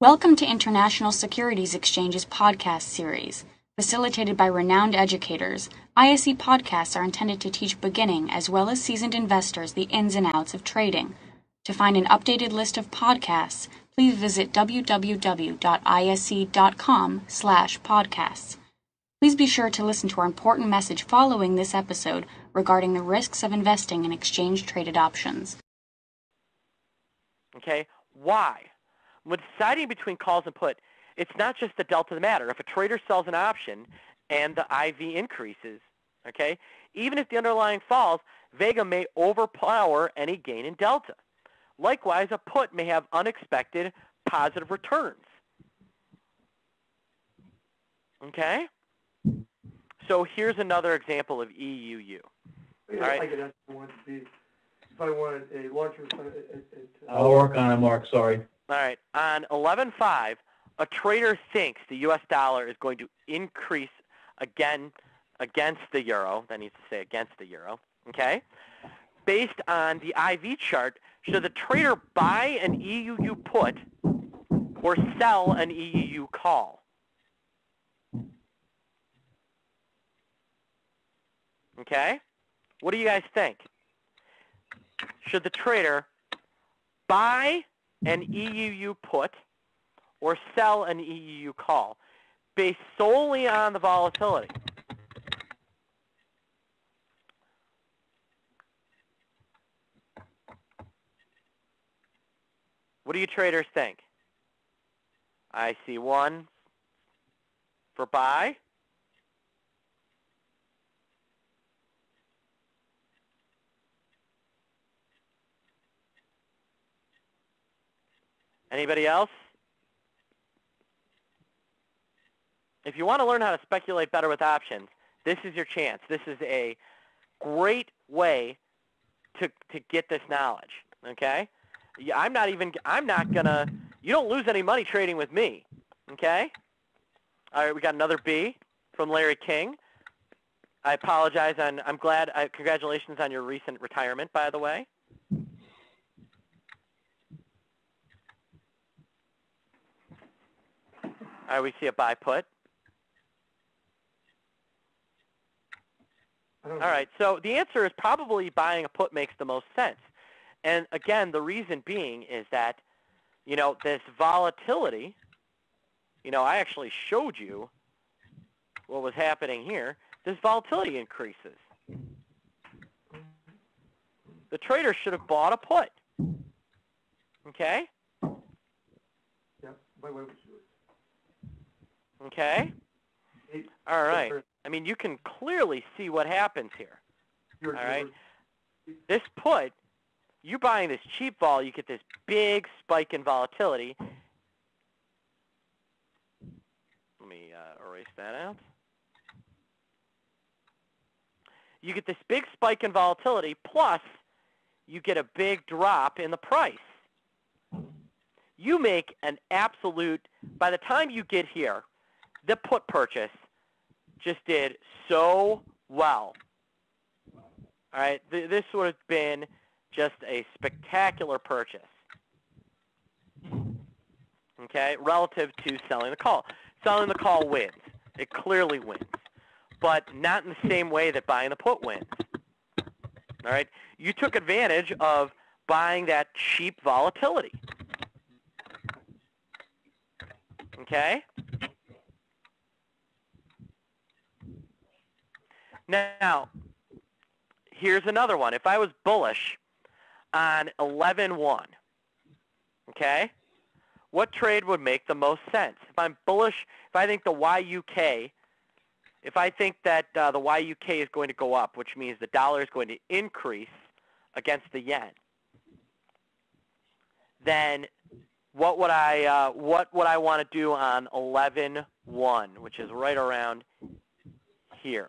Welcome to International Securities Exchange's podcast series. Facilitated by renowned educators, ISE podcasts are intended to teach beginning as well as seasoned investors the ins and outs of trading. To find an updated list of podcasts, please visit www.ise.com/podcasts. Please be sure to listen to our important message following this episode regarding the risks of investing in exchange traded options. Okay? Why? When deciding between calls and put, it's not just the delta that matter. If a trader sells an option and the IV increases, okay, even if the underlying falls, Vega may overpower any gain in delta. Likewise, a put may have unexpected positive returns. Okay? So here's another example of EUU. All right. I could ask if I wanted to be, if I wanted a larger, uh, uh, uh, I'll work on it, Mark, sorry. All right. On 11.5, a trader thinks the U.S. dollar is going to increase again against the euro. That needs to say against the euro. Okay? Based on the IV chart, should the trader buy an EUU put or sell an EUU call? Okay? What do you guys think? Should the trader buy an EUU put or sell an EUU call based solely on the volatility? What do you traders think? I see one for buy. Anybody else? If you want to learn how to speculate better with options, this is your chance. This is a great way to, to get this knowledge, okay? I'm not even, I'm not going to, you don't lose any money trading with me, okay? All right, we got another B from Larry King. I apologize, and I'm glad, uh, congratulations on your recent retirement, by the way. All right, we see a buy put. All right, so the answer is probably buying a put makes the most sense. And again, the reason being is that, you know, this volatility, you know, I actually showed you what was happening here. This volatility increases. The trader should have bought a put. Okay? Yeah, wait, wait. Okay? All right. I mean, you can clearly see what happens here. All right. this put, you buying this cheap vol, you get this big spike in volatility. Let me uh, erase that out. You get this big spike in volatility, plus you get a big drop in the price. You make an absolute, by the time you get here, the put purchase just did so well. All right, th- this would have been just a spectacular purchase. Okay, relative to selling the call. Selling the call wins. It clearly wins, but not in the same way that buying the put wins. All right, you took advantage of buying that cheap volatility. Okay? Now, here's another one. If I was bullish on 11-1, okay, what trade would make the most sense? If I'm bullish, if I think the YUK, if I think that uh, the YUK is going to go up, which means the dollar is going to increase against the yen, then what would I uh, what would I want to do on 11-1, which is right around here?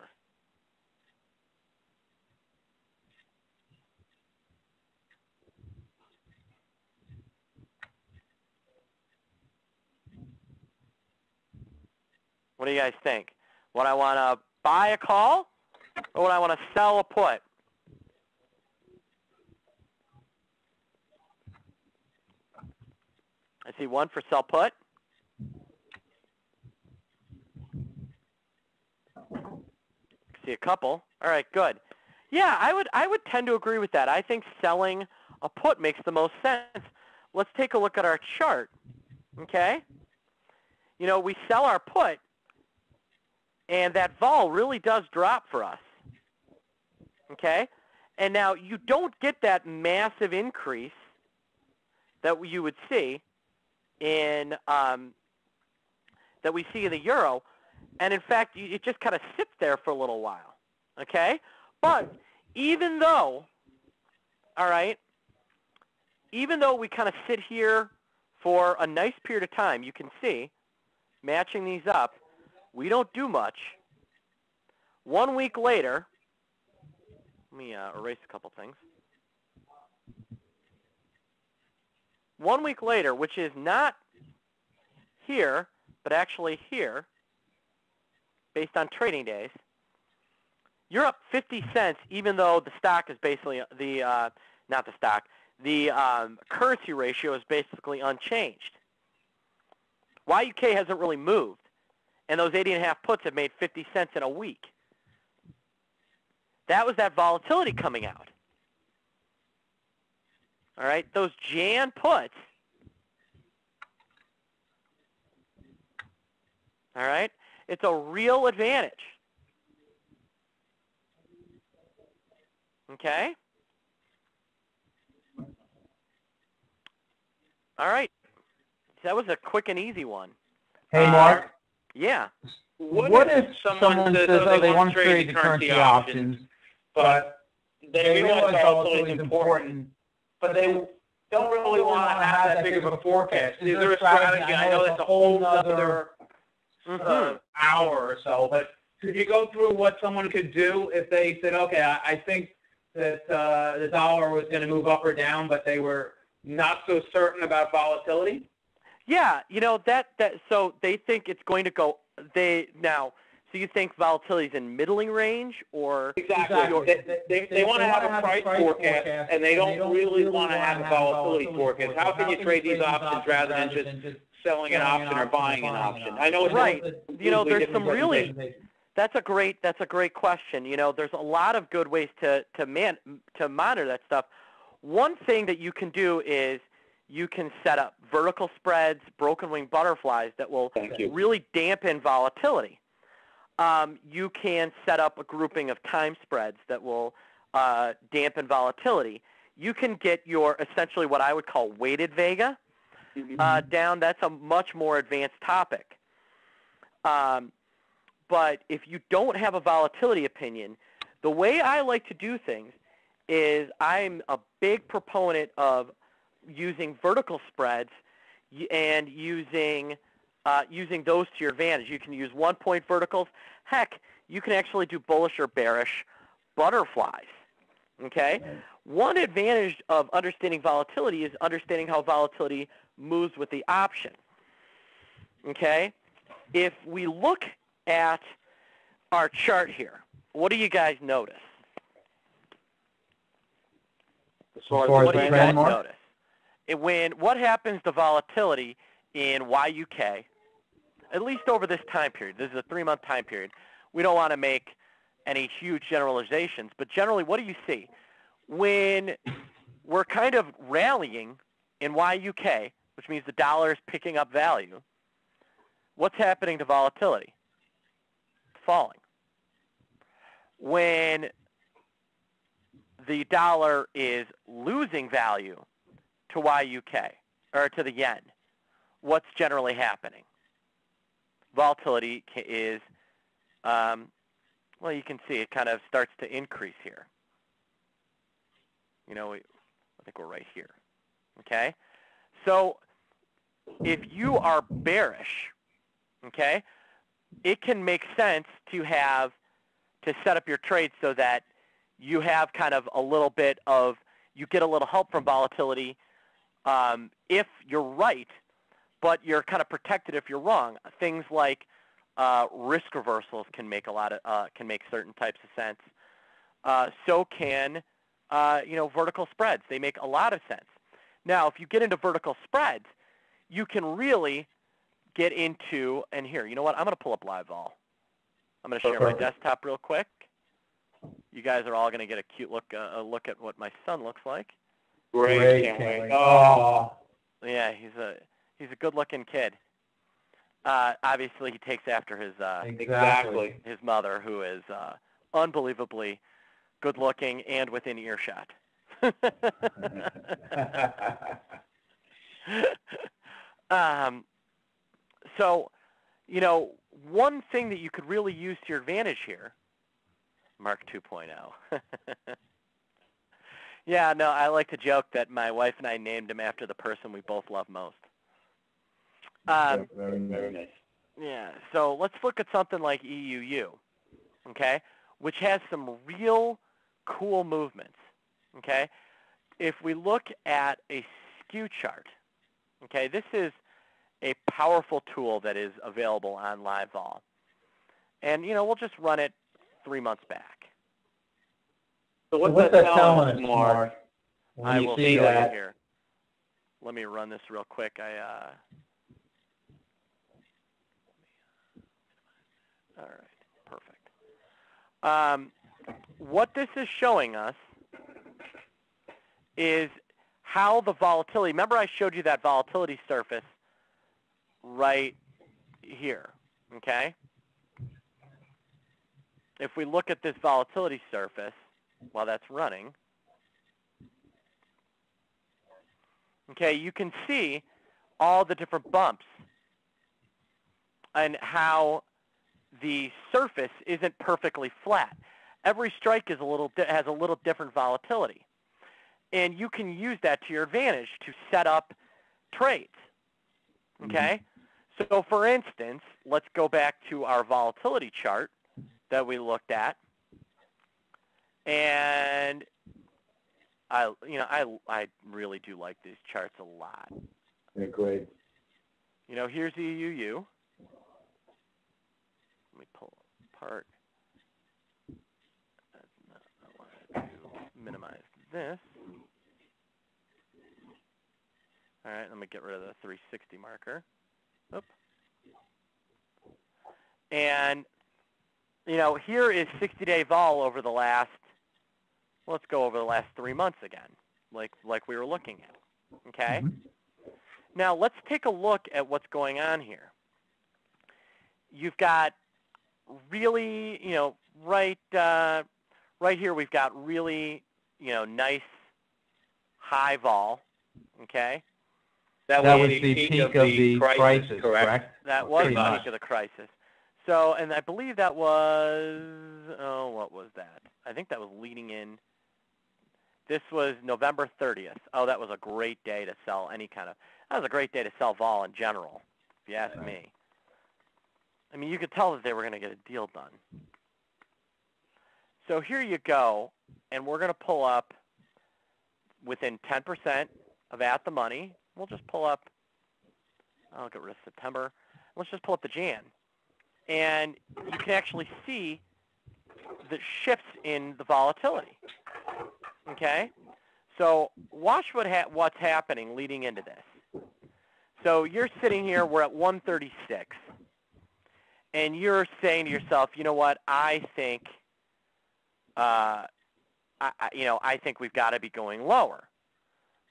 What do you guys think? Would I want to buy a call or would I want to sell a put? I see one for sell put. I See a couple. All right, good. Yeah, I would I would tend to agree with that. I think selling a put makes the most sense. Let's take a look at our chart. Okay? You know, we sell our put and that vol really does drop for us. Okay? And now you don't get that massive increase that you would see in um, that we see in the euro, and in fact, it just kind of sits there for a little while. Okay, but even though, all right, even though we kind of sit here for a nice period of time, you can see, matching these up, we don't do much. One week later, let me uh, erase a couple things. One week later, which is not here, but actually here, based on trading days, you're up 50 cents, even though the stock is basically the uh, not the stock, the um, currency ratio is basically unchanged. YUK hasn't really moved, and those 80 and a half puts have made 50 cents in a week. That was that volatility coming out. All right, those Jan puts. All right, it's a real advantage. Okay? All right. That was a quick and easy one. Hey, Uh, Mark. Yeah. What, if someone says, oh, they want to trade the currency options, but they realize volatility is important, but they don't really want to have that big of a forecast? Is there a strategy? I know that's a whole other uh, hour or so, but could you go through what someone could do if they said, okay, I, I think that uh, the dollar was going to move up or down, but they were not so certain about volatility? Yeah, you know that that so they think it's going to go they now so you think volatility is in middling range or Exactly. Exactly. They, they, they want to have a price forecast, and they don't really want to have a volatility forecast. How can you trade these options rather than just selling an option or buying an option? I know it's Right. You know, there's some really- That's a great that's a great question. You know, there's a lot of good ways to to man to monitor that stuff. One thing that you can do is you can set up vertical spreads, broken wing butterflies that will really dampen volatility. Um, you can set up a grouping of time spreads that will uh, dampen volatility. You can get your essentially what I would call weighted Vega uh, down. That's a much more advanced topic. Um, but if you don't have a volatility opinion, the way I like to do things is I'm a big proponent of using vertical spreads and using uh, using those to your advantage. You can use one-point verticals. Heck, you can actually do bullish or bearish butterflies. Okay? One advantage of understanding volatility is understanding how volatility moves with the option. Okay? If we look at our chart here, what do you guys notice? As far As far as what do you guys notice? When what happens to volatility in YUK, at least over this time period? This is a three-month time period. We don't want to make any huge generalizations, but generally, what do you see when we're kind of rallying in YUK, which means the dollar is picking up value? What's happening to volatility? Falling. When the dollar is losing value to YUK or to the yen, what's generally happening? Volatility is, um, well, you can see it kind of starts to increase here. You know, I think we're right here. Okay? So if you are bearish, okay, it can make sense to have to set up your trade so that you have kind of a little bit of you get a little help from volatility um, if you're right, but you're kind of protected if you're wrong. Things like uh, risk reversals can make a lot of uh, can make certain types of sense. Uh, so can uh, you know vertical spreads. They make a lot of sense. Now, if you get into vertical spreads, you can really get into, and here, you know what? I'm going to pull up LiveVol. I'm going to share my desktop real quick. You guys are all going to get a cute look, uh, a look at what my son looks like. Great, can't wait. Oh. Yeah, he's a he's a good-looking kid. Uh, obviously, he takes after his uh, exactly his mother, who is uh, unbelievably good-looking and within earshot. um, so, you know, one thing that you could really use to your advantage here, Mark 2.0. yeah, no, I like to joke that my wife and I named him after the person we both love most. Um, very, very nice. Yeah, so let's look at something like EUU, okay, which has some real cool movements, okay? If we look at a skew chart, okay, this is a powerful tool that is available on LiveVol. And, you know, we'll just run it three months back. So what's, what's that, that telling us, Mark? I will see that here. Let me run this real quick. I uh, All right, perfect. Um, what this is showing us is how the volatility, remember I showed you that volatility surface right here, okay? If we look at this volatility surface while that's running, okay, you can see all the different bumps and how the surface isn't perfectly flat. Every strike is a little has a little different volatility. And you can use that to your advantage to set up trades. Okay? Mm-hmm. So for instance, let's go back to our volatility chart that we looked at. And I you know, I I really do like these charts a lot. They're great. You know, here's the EUU. Let me pull apart. I want to minimize this. All right, let me get rid of the 360 marker. Oop. And, you know, here is 60-day vol over the last, let's go over the last three months again, like, like we were looking at, okay? Mm -hmm. Now, let's take a look at what's going on here. You've got really, you know, right, uh, right here we've got really, you know, nice high vol, okay? That, that was, the peak, peak of, of the, crisis, crisis correct? correct? That was the peak of the crisis. So, and I believe that was, oh, what was that? I think that was leading in, this was November 30th. Oh, that was a great day to sell any kind of, that was a great day to sell vol in general, if you ask me. I mean, you could tell that they were going to get a deal done. So here you go, and we're going to pull up within 10% of at the money. We'll just pull up, I'll get rid of September. Let's just pull up the Jan. And you can actually see the shifts in the volatility. Okay? So watch what ha what's happening leading into this. So you're sitting here, we're at 136 and you're saying to yourself, you know what, I think, uh, I, you know, I think we've got to be going lower.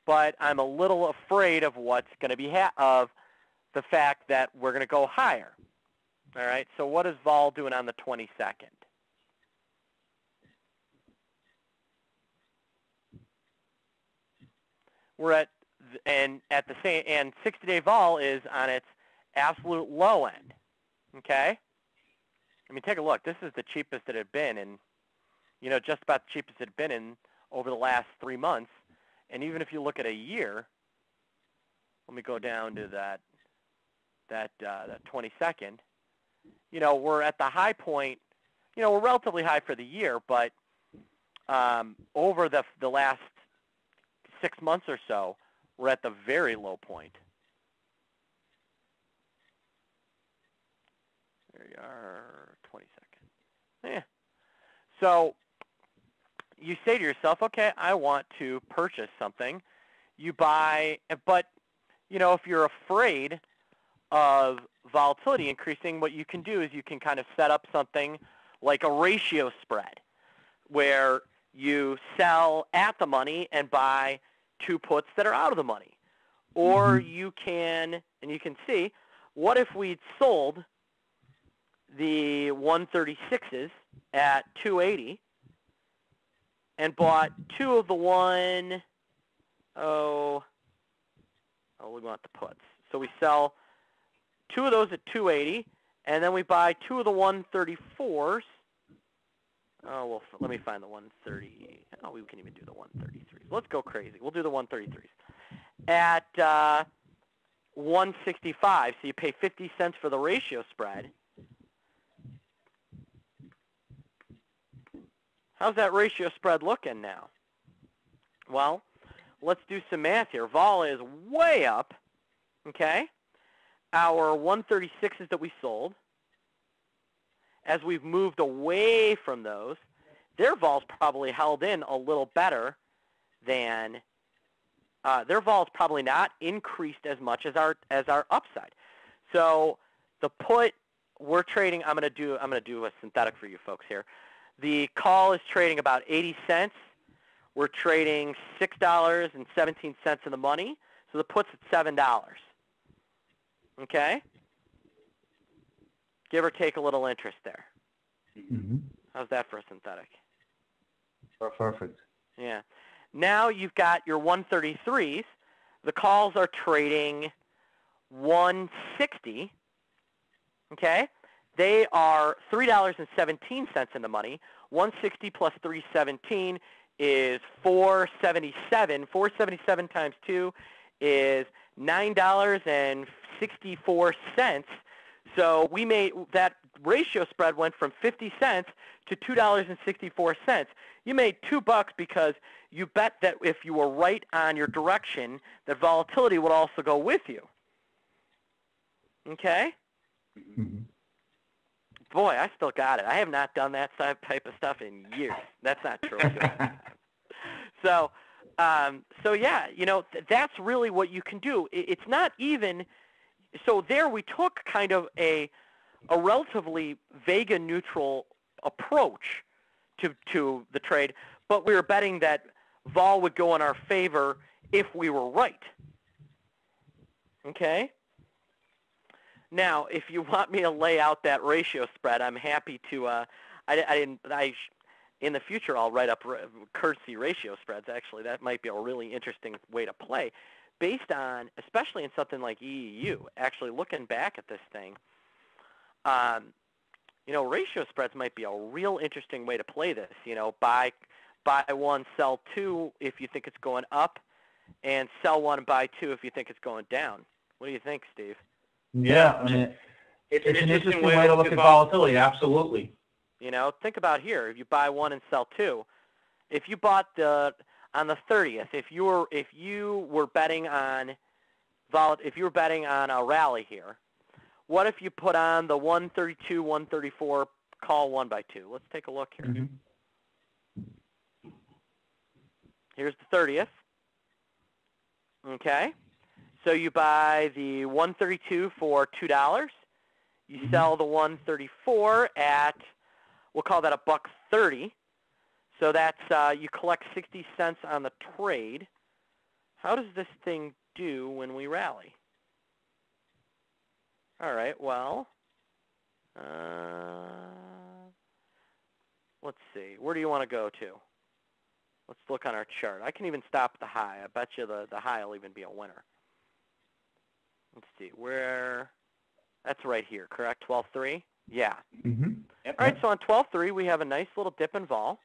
But I'm a little afraid of what's going to be of the fact that we're going to go higher. All right. So what is vol doing on the 22nd? We're at and at the same and 60-day vol is on its absolute low end. Okay? I mean, take a look. This is the cheapest it had been in, you know, just about the cheapest it had been in over the last three months. And even if you look at a year, let me go down to that that uh, that 22nd. You know, we're at the high point. You know, we're relatively high for the year, but um, over the the last six months or so, we're at the very low point. There you are, 20 seconds. Yeah. So you say to yourself, okay, I want to purchase something. You buy, but you know, if you're afraid of volatility increasing, what you can do is you can kind of set up something like a ratio spread where you sell at the money and buy two puts that are out of the money. Or mm-hmm. you can, and you can see, what if we'd sold the 136s at 280 and bought two of the one, oh, oh, we want the puts. So we sell two of those at 280, and then we buy two of the 134s. Oh, well, let me find the 130. Oh, we can even do the 133s. Let's go crazy. We'll do the 133s. At uh, 165, so you pay 50 cents for the ratio spread. How's that ratio spread looking now? Well, let's do some math here. Vol is way up, okay? Our 136s that we sold, as we've moved away from those, their vol's probably held in a little better than uh, their vol's probably not increased as much as our as our upside. So the put we're trading. I'm gonna do I'm gonna do a synthetic for you folks here. The call is trading about 80 cents. We're trading $6.17 in the money. So the put's at $7. Okay? Give or take a little interest there. Mm-hmm. How's that for a synthetic? Perfect. Yeah. Now you've got your 133s. The calls are trading 160. Okay? They are $3.17 in the money. 160 plus 317 is 477. 477 times 2 is $9.64. So we made that ratio spread went from 50 cents to $2.64. You made 2 bucks because you bet that if you were right on your direction, that volatility would also go with you. Okay? Mm-hmm boy, I still got it. I have not done that type of stuff in years. That's not true. so, um, so yeah, you know, th- that's really what you can do. It, it's not even. So there, we took kind of a a relatively Vega neutral approach to to the trade, but we were betting that vol would go in our favor if we were right. Okay. Now, if you want me to lay out that ratio spread, I'm happy to. Uh, I, I didn't. I in the future I'll write up currency ratio spreads. Actually, that might be a really interesting way to play, based on especially in something like EUU. Actually, looking back at this thing, um, you know, ratio spreads might be a real interesting way to play this. You know, buy buy one, sell two if you think it's going up, and sell one and buy two if you think it's going down. What do you think, Steve? Yeah, I mean, it's, it's an interesting way to look at volatility. Absolutely. You know, think about here. If you buy one and sell two, if you bought the on the 30th, if you were if you were betting on vol, if you were betting on a rally here, what if you put on the 132, 134 call one by two? Let's take a look here. Mm-hmm. Here's the 30th. Okay. So you buy the 132 for two dollars. You mm-hmm. sell the 134 at we'll call that a buck 30. So that's uh, you collect 60 cents on the trade. How does this thing do when we rally? All right. Well, uh, let's see. Where do you want to go to? Let's look on our chart. I can even stop the high. I bet you the, the high will even be a winner. Let's see, where, that's right here, correct? 12.3? Yeah. Mm-hmm. Yep. All right, so on 12.3, we have a nice little dip and vol.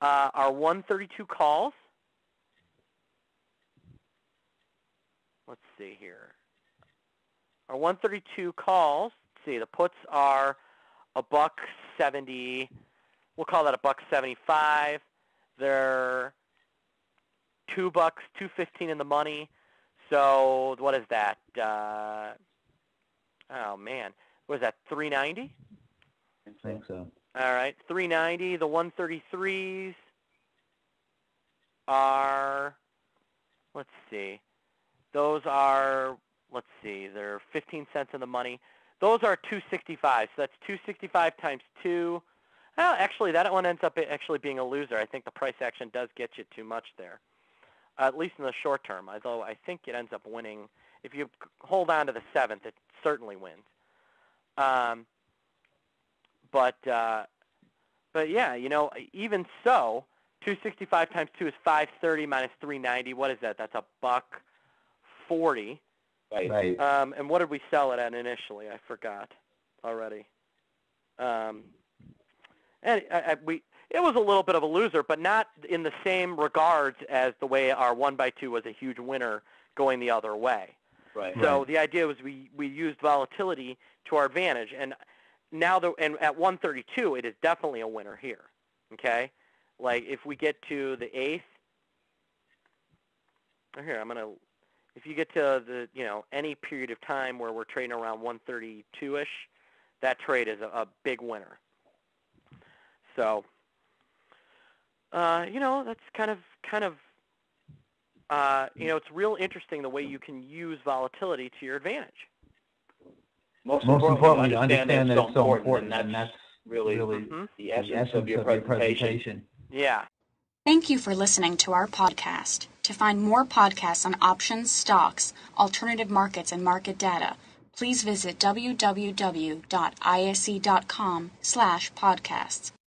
Uh, our 132 calls. Let's see here. Our 132 calls, let's see, the puts are a buck 70, we'll call that a buck 75. They're two bucks, 215 in the money. So what is that? Uh, oh man, what is that? 390? I think so. All right, 390. The 133s are. Let's see. Those are, let's see, they're 15 cents in the money. Those are 265. So that's 265 times 2. Well, actually, that one ends up actually being a loser. I think the price action does get you too much there, at least in the short term. Although I think it ends up winning. If you hold on to the seventh, it certainly wins. Um, but uh, but yeah, you know, even so, 265 times 2 is 530 minus 390. What is that? That's a buck 40. Right. right. Um, and what did we sell it at initially? I forgot already. Um, and I, I, we it was a little bit of a loser, but not in the same regards as the way our one by two was a huge winner going the other way. Right. So right. the idea was we we used volatility to our advantage, and now the and at 132 it is definitely a winner here. Okay, like if we get to the eighth, here I'm gonna if you get to the, you know, any period of time where we're trading around 132-ish, that trade is a, a big winner. So, uh, you know, that's kind of, kind of, uh, you know, it's real interesting the way you can use volatility to your advantage. Most, Most importantly, to understand, understand that it's so important, and that's, really, really mm -hmm. the, essence the essence of your, of your presentation. presentation. Yeah. Thank you for listening to our podcast. To find more podcasts on options, stocks, alternative markets, and market data, please visit www.ise.com slash podcasts.